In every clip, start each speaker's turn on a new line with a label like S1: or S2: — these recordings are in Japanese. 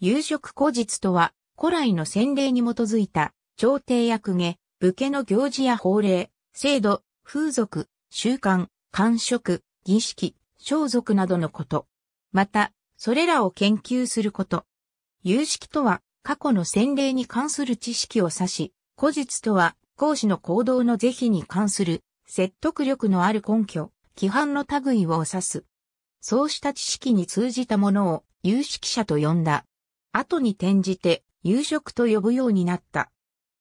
S1: 有職古実とは、古来の先例に基づいた、朝廷や公家、武家の行事や法令、制度、風俗、習慣、官職、儀式、装束などのこと。また、それらを研究すること。有識とは、過去の先例に関する知識を指し、古実とは、講師の行動の是非に関する、説得力のある根拠、規範の類を指す。そうした知識に通じたものを有識者と呼んだ。後に転じて有職と呼ぶようになった。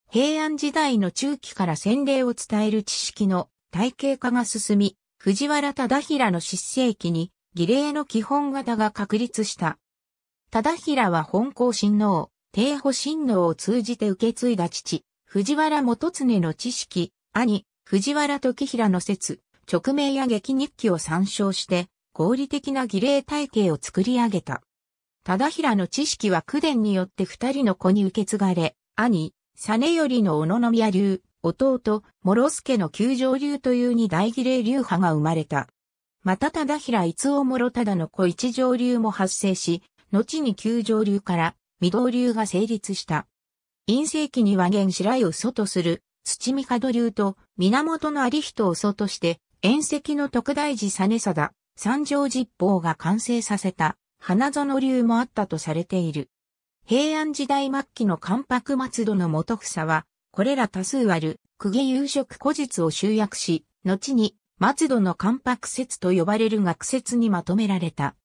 S1: 平安時代の中期から洗礼を伝える知識の体系化が進み、藤原忠平の失世期に儀礼の基本型が確立した。忠平は本校親王、帝保親王を通じて受け継いだ父、藤原元常の知識、兄、藤原時平の説、直命や劇日記を参照して、合理的な儀礼体系を作り上げた。忠平の知識は九伝によって二人の子に受け継がれ、兄、実頼の小野宮流、弟、諸助の九条流という二大儀礼流派が生まれた。また忠平一王諸忠の子一条流も発生し、後に九条流から御堂流が成立した。陰世紀には現白井を祖とする土見門流と源の有人を祖として遠石の徳大寺実貞三条実法が完成させた花園流もあったとされている。平安時代末期の関白松戸の元房は、これら多数ある公家有職古実を集約し、後に松戸の関白説と呼ばれる学説にまとめられた。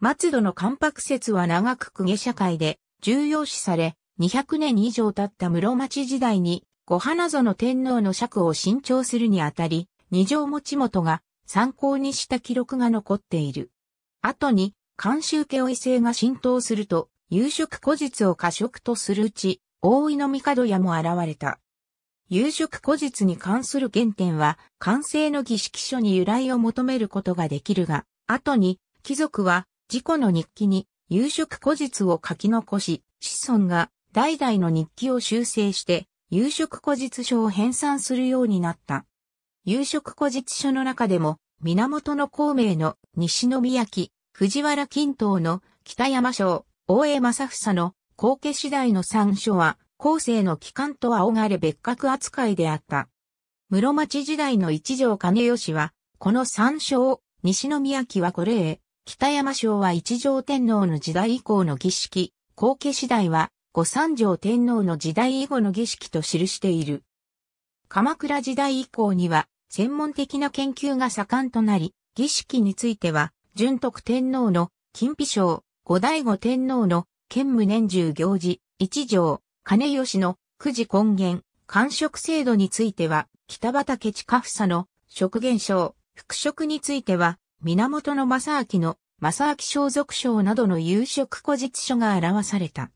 S1: 松戸の関白説は長く公家社会で重要視され、200年以上経った室町時代に、小花園天皇の尺を新調するにあたり、二条持元が参考にした記録が残っている。後に、監修家を異性が浸透すると、有色古実を過食とするうち、大井の帝屋も現れた。有色古実に関する原点は、完成の儀式書に由来を求めることができるが、後に、貴族は、自己の日記に、有色古実を書き残し、子孫が代々の日記を修正して、有色古実書を編纂するようになった。有色古実書の中でも、源の孔明の西宮記、藤原金東の北山省、大江正房の後家次第の三書は、後世の機関とは拝れ別格扱いであった。室町時代の一条金吉は、この三書を、西宮記はこれへ、北山省は一条天皇の時代以降の儀式、後家次第は、五三条天皇の時代以後の儀式と記している。鎌倉時代以降には、専門的な研究が盛んとなり、儀式については、純徳天皇の金皮章、五代後天皇の兼無年中行事、一条、金吉の九時根源、官職制度については、北畠地下房の職現象、復職については、源正明の正明相続省などの有職古実書が表された。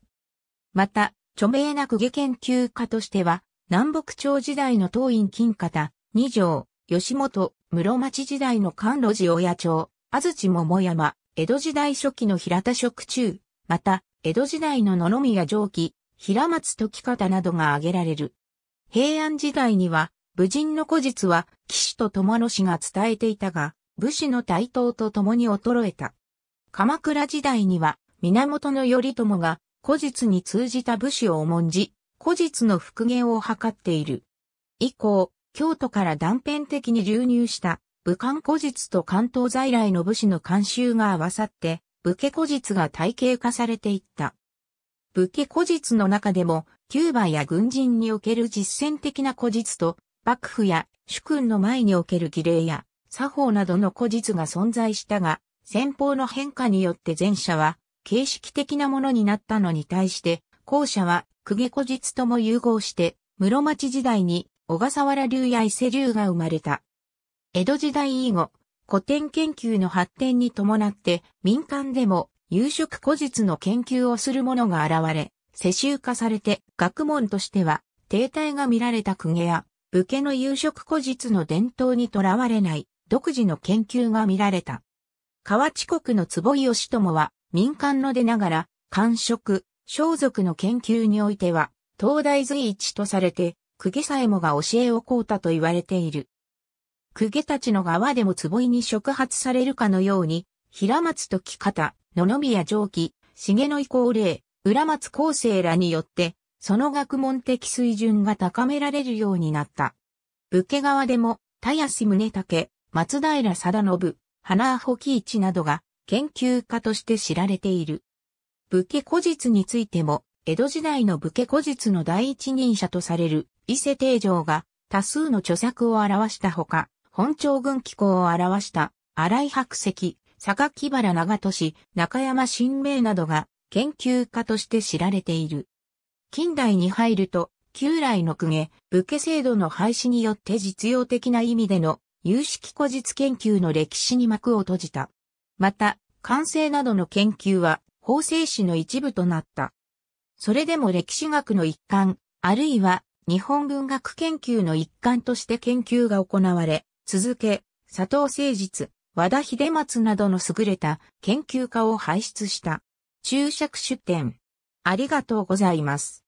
S1: また、著名な公家研究家としては、南北朝時代の東院金方、二条、吉本、室町時代の関路寺親町、安土桃山、江戸時代初期の平田食中、また、江戸時代の野々宮蒸気、平松時方などが挙げられる。平安時代には、武人の古実は、騎士と友野氏が伝えていたが、武士の台頭と共に衰えた。鎌倉時代には、源頼朝が、古実に通じた武士を重んじ、古実の復元を図っている。以降、京都から断片的に流入した武漢古実と関東在来の武士の慣習が合わさって、武家古実が体系化されていった。武家古実の中でも、キューバや軍人における実践的な古実と、幕府や主君の前における儀礼や作法などの古実が存在したが、先方の変化によって前者は形式的なものになったのに対して、後者は公家古実とも融合して、室町時代に小笠原流や伊勢流が生まれた。江戸時代以後、古典研究の発展に伴って民間でも有色古実の研究をする者が現れ、世襲化されて学問としては停滞が見られた公家や武家の有色古実の伝統にとらわれない独自の研究が見られた。河内国の坪井義友は民間の出ながら、官職、装束の研究においては、東大随一とされて、公家さえもが教えをこうたと言われている。公家たちの側でも坪井に触発されるかのように、平松時方、野々宮蒸気、重野以降霊、浦松厚生らによって、その学問的水準が高められるようになった。武家側でも、田安宗武、松平定信、花穂木一などが研究家として知られている。武家古実についても、江戸時代の武家古実の第一人者とされる伊勢定常が多数の著作を表したほか、本朝軍機構を表した荒井白石、榊原長俊、中山新明などが研究家として知られている。近代に入ると、旧来の公家、武家制度の廃止によって実用的な意味での有識古実研究の歴史に幕を閉じた。また、完成などの研究は法制史の一部となった。それでも歴史学の一環、あるいは日本文学研究の一環として研究が行われ、続け、佐藤誠実、和田秀松などの優れた研究家を輩出した。注釈出典。ありがとうございます。